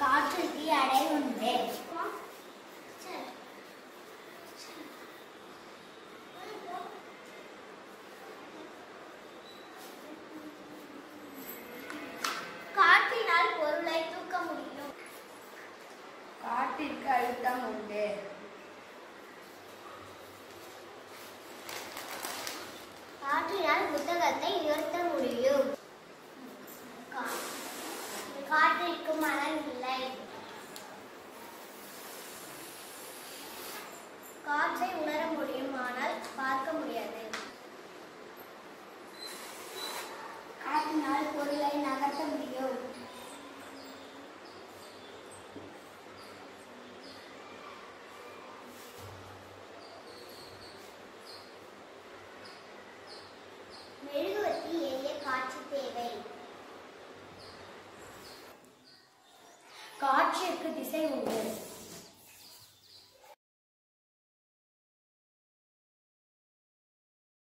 காற்றுக்கு எடை உண்டு. காற்றினால் பொருளை தூக்க முடியும். காற்றிற்கு அழுத்தம் உண்டு. காற்றினால் புத்தகத்தை உயர்த்த முடியும் காட்டிற்கு மரம் இல்லை. காற்றை உணர முடியும் ஆனால் பார்க்க முடியாது. காற்றினால் பொருளை காற்றிற்கு திசை உண்டு